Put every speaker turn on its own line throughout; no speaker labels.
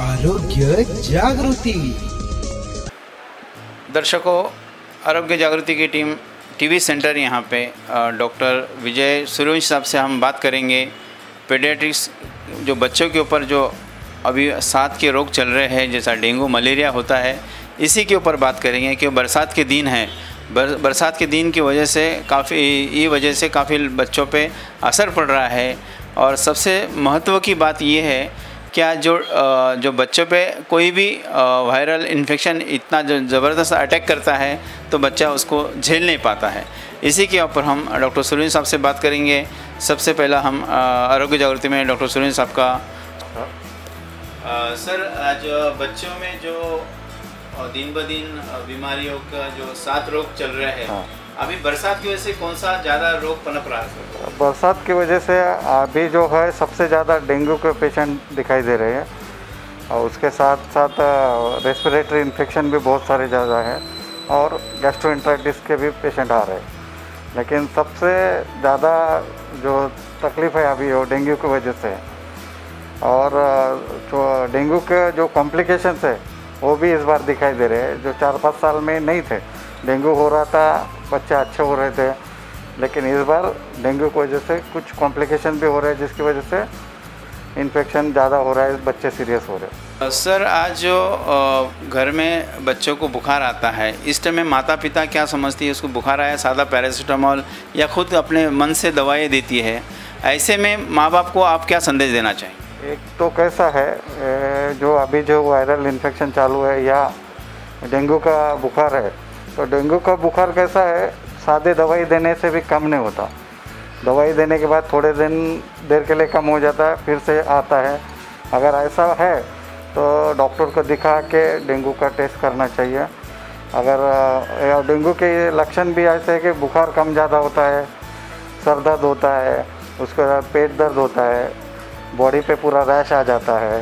आरोग्य जागृति।
दर्शकों आरोग्य जागृति की टीम टीवी सेंटर यहाँ पे डॉक्टर विजय सूर्यवंशी साहब से हम बात करेंगे। पेडियाट्रिक्स जो बच्चों के ऊपर जो अभी साथ के रोग चल रहे हैं जैसा डेंगू मलेरिया होता है इसी के ऊपर बात करेंगे कि बरसात के दिन है। बर, बरसात के दिन की वजह से काफ़ी ये वजह से काफ़ी बच्चों पे असर पड़ रहा है। और सबसे महत्व की बात ये है क्या जो जो बच्चों पे कोई भी वायरल इन्फेक्शन इतना जो ज़बरदस्त अटैक करता है तो बच्चा उसको झेल नहीं पाता है। इसी के ऊपर हम डॉक्टर सुरेंद्र साहब से बात करेंगे। सबसे पहला हम आरोग्य जागृति में डॉक्टर सुरेंद्र साहब का। अ, सर आज बच्चों में जो दिन ब दिन बीमारियों का जो सात रोग चल रहे हैं
हाँ।
अभी बरसात की वजह से कौन सा ज़्यादा रोग पनप रहा है
बरसात की वजह से अभी जो है सबसे ज़्यादा डेंगू के पेशेंट दिखाई दे रहे हैं। और उसके साथ साथ रेस्पिरेटरी इन्फेक्शन भी बहुत सारे ज़्यादा हैं और गैस्ट्रोइंट्राइटिस के भी पेशेंट आ रहे हैं। लेकिन सबसे ज़्यादा जो तकलीफ़ है अभी वो डेंगू की वजह से और जो डेंगू के जो कॉम्प्लिकेशंस है, वो भी इस बार दिखाई दे रहे हैं, जो चार पाँच साल में नहीं थे। डेंगू हो रहा था बच्चे अच्छे हो रहे थे लेकिन इस बार डेंगू की वजह से कुछ कॉम्प्लिकेशन भी हो रहे हैं जिसकी वजह से इन्फेक्शन ज़्यादा हो रहा है बच्चे सीरियस हो रहे हैं।
सर आज जो घर में बच्चों को बुखार आता है इस टाइम में माता पिता क्या समझती है उसको बुखार आया सादा पैरासीटामोल या खुद अपने मन से दवाएँ देती है ऐसे में माँ बाप को आप क्या संदेश देना चाहेंगे
एक तो कैसा है जो अभी जो वायरल इन्फेक्शन चालू है या डेंगू का बुखार है तो डेंगू का बुखार कैसा है? सादे दवाई देने से भी कम नहीं होता। दवाई देने के बाद थोड़े दिन, देर के लिए कम हो जाता है, फिर से आता है। अगर ऐसा है तो डॉक्टर को दिखा के डेंगू का टेस्ट करना चाहिए। अगर डेंगू के लक्षण भी ऐसे है कि बुखार कम ज़्यादा होता है, सर दर्द होता है, उसके बाद पेट दर्द होता है, बॉडी पे पूरा रैश आ जाता है,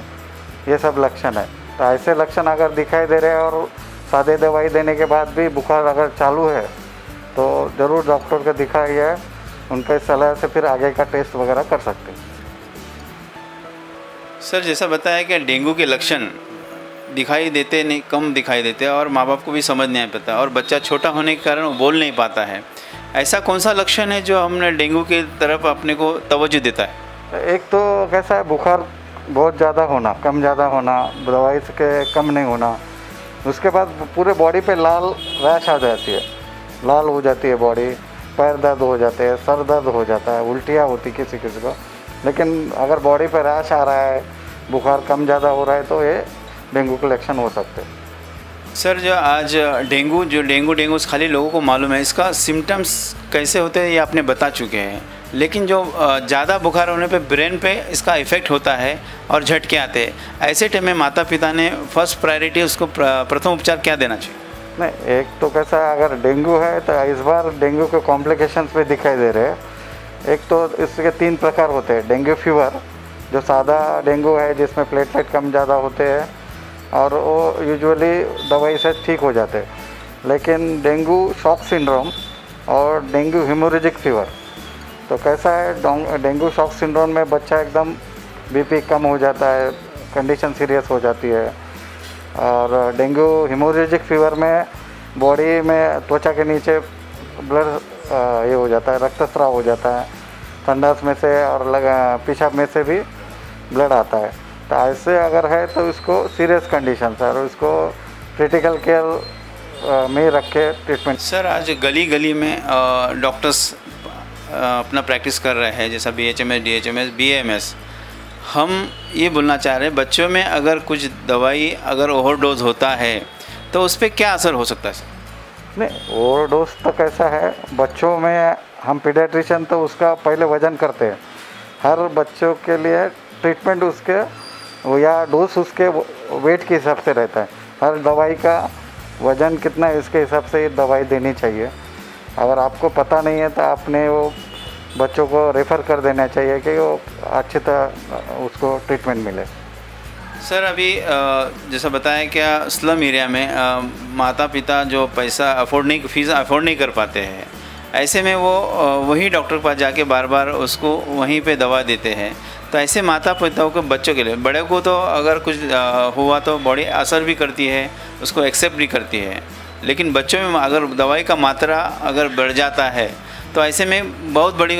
ये सब लक्षण है। तो ऐसे लक्षण अगर दिखाई दे रहे हैं और सादे दवाई देने के बाद भी बुखार अगर चालू है तो ज़रूर डॉक्टर को दिखाइए उनके सलाह से फिर आगे का टेस्ट वगैरह कर सकते हैं।
सर जैसा बताया कि डेंगू के लक्षण दिखाई देते नहीं कम दिखाई देते और माँ बाप को भी समझ नहीं पाता और बच्चा छोटा होने के कारण वो बोल नहीं पाता है। ऐसा कौन सा लक्षण है जो हमने डेंगू की तरफ़ अपने को तवज्जो देता है?
एक तो कैसा है बुखार बहुत ज़्यादा होना कम ज़्यादा होना दवाई से के कम नहीं होना उसके बाद पूरे बॉडी पे लाल रैश आ जाती है। लाल हो जाती है बॉडी पैर दर्द हो जाते हैं, सर दर्द हो जाता है, उल्टियाँ होती किसी किसी को। लेकिन अगर बॉडी पे रैश आ रहा है, बुखार कम ज़्यादा हो रहा है तो ये डेंगू के लक्षण हो सकते हैं।
सर, जो आज डेंगू, जो डेंगू डेंगू खाली लोगों को मालूम है, इसका सिम्टम्स कैसे होते हैं, ये आपने बता चुके हैं। लेकिन जो ज़्यादा बुखार होने पे ब्रेन पे इसका इफ़ेक्ट होता है और झटके आते हैं। ऐसे टाइम में माता पिता ने फ़र्स्ट प्रायोरिटी उसको प्रथम उपचार क्या देना चाहिए?
नहीं, एक तो कैसा, अगर डेंगू है तो इस बार डेंगू के कॉम्प्लिकेशंस भी दिखाई दे रहे हैं। एक तो इसके तीन प्रकार होते हैं, डेंगू फीवर, जो सादा डेंगू है जिसमें प्लेटलेट कम ज़्यादा होते हैं, और वो यूजुअली दवाई से ठीक हो जाते हैं। लेकिन डेंगू शॉक सिंड्रोम और डेंगू हेमोरेजिक फीवर तो कैसा है? डेंगू शॉक सिंड्रोम में बच्चा एकदम बीपी कम हो जाता है कंडीशन सीरियस हो जाती है। और डेंगू हेमोरेजिक फीवर में बॉडी में त्वचा के नीचे ब्लड ये हो जाता है, रक्तस्राव हो जाता है। संडास में से और लगा पेशाब में से भी ब्लड आता है। तो ऐसे अगर है तो इसको सीरियस कंडीशन सर इसको क्रिटिकल केयर में रख के ट्रीटमेंट
सर, आज गली गली में डॉक्टर्स अपना प्रैक्टिस कर रहे हैं, जैसा B H M S D H M S B M S हम ये बोलना चाह रहे हैं, बच्चों में अगर कुछ दवाई अगर ओवरडोज होता है तो उस पर क्या असर हो सकता है
नहीं, ओवरडोज तो कैसा है, बच्चों में हम पीडियाट्रिशियन तो उसका पहले वज़न करते हैं। हर बच्चों के लिए ट्रीटमेंट उसके, या डोज उसके वेट के हिसाब से रहता है। हर दवाई का वज़न कितना है, इसके हिसाब से दवाई देनी चाहिए। अगर आपको पता नहीं है तो आपने वो बच्चों को रेफ़र कर देना चाहिए कि वो अच्छी तरह उसको ट्रीटमेंट मिले।
सर, अभी जैसा बताया क्या स्लम एरिया में माता पिता जो पैसा अफोर्ड नहीं फ़ीस अफोर्ड नहीं कर पाते हैं, ऐसे में वो वही डॉक्टर के पास जाके बार बार उसको वहीं पे दवा देते हैं तो ऐसे माता पिताओं के बच्चों के लिए, बड़े को तो अगर कुछ हुआ तो बॉडी असर भी करती है, उसको एक्सेप्ट भी करती है। लेकिन बच्चों में अगर दवाई का मात्रा अगर बढ़ जाता है तो ऐसे में बहुत बड़ी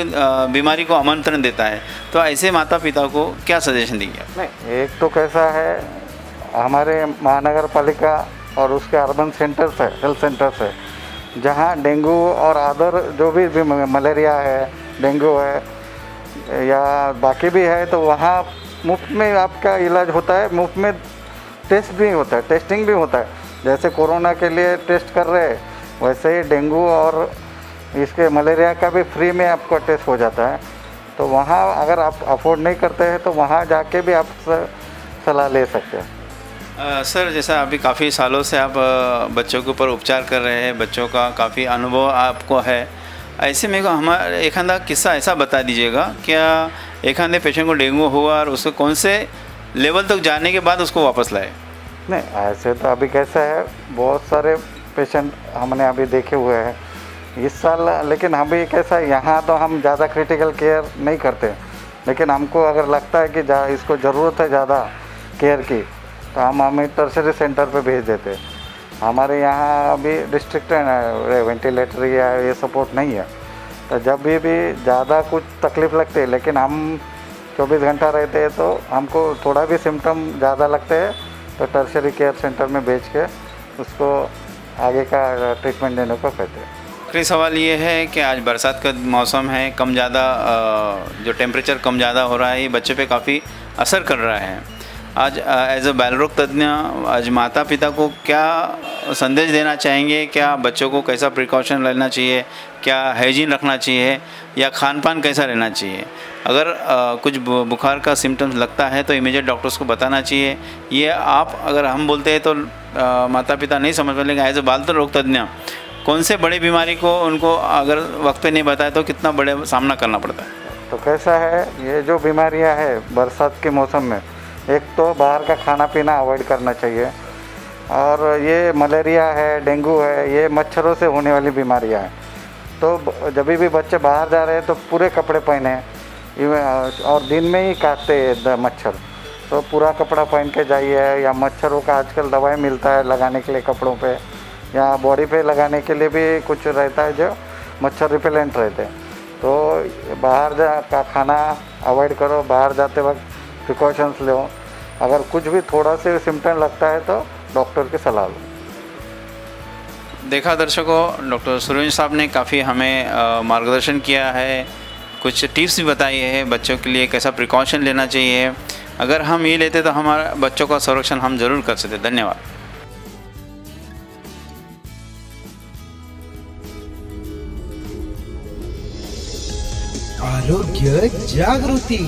बीमारी को आमंत्रण देता है। तो ऐसे माता पिता को क्या सजेशन देंगे
नहीं एक तो कैसा है हमारे महानगर पालिका और उसके अर्बन सेंटर्स है हेल्थ सेंटर्स है जहाँ डेंगू और अदर जो भी, भी मलेरिया है डेंगू है या बाकी भी है तो वहाँ मुफ़्त में आपका इलाज होता है मुफ़्त में टेस्ट भी होता है टेस्टिंग भी होता है। जैसे कोरोना के लिए टेस्ट कर रहे, वैसे ही डेंगू और इसके मलेरिया का भी फ्री में आपको टेस्ट हो जाता है। तो वहाँ अगर आप अफोर्ड नहीं करते हैं तो वहाँ जाके भी आप सलाह ले सकते हैं।
सर, जैसा अभी काफ़ी सालों से आप बच्चों के ऊपर उपचार कर रहे हैं, बच्चों का काफ़ी अनुभव आपको है, ऐसे में को हमारा एक आधा किस्सा ऐसा बता दीजिएगा, क्या एक आधे पेशेंट को डेंगू हुआ और उसको कौन से लेवल तक जाने के बाद उसको वापस लाए?
नहीं, ऐसे तो अभी कैसा है, बहुत सारे पेशेंट हमने अभी देखे हुए हैं। इस साल, लेकिन अभी कैसा है, यहाँ तो हम ज़्यादा क्रिटिकल केयर नहीं करते। लेकिन हमको अगर लगता है कि इसको ज़रूरत है ज़्यादा केयर की तो हम हमें टर्सरी सेंटर पे भेज देते। हमारे यहाँ अभी डिस्ट्रिक्ट वेंटिलेटर या ये सपोर्ट नहीं है। तो जब भी भी ज़्यादा कुछ तकलीफ़ लगती है, लेकिन हम 24 घंटा रहते हैं तो हमको थोड़ा भी सिम्टम ज़्यादा लगते हैं। तो टर्सरी केयर सेंटर में बेच के उसको आगे का ट्रीटमेंट देने को कहते हैं।
आखिरी सवाल ये है कि आज बरसात का मौसम है, कम ज़्यादा जो टेम्परेचर कम ज़्यादा हो रहा है, ये बच्चे पे काफ़ी असर कर रहा है। आज एज अ बाल रोग तज्ञ आज माता पिता को क्या संदेश देना चाहेंगे? क्या बच्चों को कैसा प्रिकॉशन लेना चाहिए? क्या हाइजीन रखना चाहिए? या खान पान कैसा रहना चाहिए? अगर अ, कुछ बुखार का सिम्टम्स लगता है तो इमीडिएट डॉक्टर्स को बताना चाहिए। ये आप अगर हम बोलते हैं तो अ, माता पिता नहीं समझ पाएँगे। एज अ बाल रोग तज्ञ कौन से बड़ी बीमारी को उनको अगर वक्त पे नहीं बताए तो कितना बड़े सामना करना पड़ता है?
तो कैसा है ये जो बीमारियाँ है बरसात के मौसम में एक तो बाहर का खाना पीना अवॉइड करना चाहिए। और ये मलेरिया है, डेंगू है, ये मच्छरों से होने वाली बीमारियाँ हैं। तो जब भी बच्चे बाहर जा रहे हैं तो पूरे कपड़े पहने। और दिन में ही काटते हैं मच्छर। तो पूरा कपड़ा पहन के जाइए, या मच्छरों का आजकल दवाई मिलता है लगाने के लिए कपड़ों पे, या बॉडी पे लगाने के लिए भी कुछ रहता है जो मच्छर रिपेलेंट रहते हैं। तो बाहर जा का खाना अवॉइड करो, बाहर जाते वक्त प्रिकॉशंस लो अगर कुछ भी थोड़ा से सिम्टम लगता है तो डॉक्टर की सलाह लो।
देखा दर्शकों डॉक्टर सुरेंद्र साहब ने काफ़ी हमें मार्गदर्शन किया है। कुछ टिप्स भी बताई है बच्चों के लिए कैसा प्रिकॉशन लेना चाहिए। अगर हम ये लेते तो हमारा बच्चों का संरक्षण हम ज़रूर कर सकते। धन्यवाद।
आरोग्य जागृती।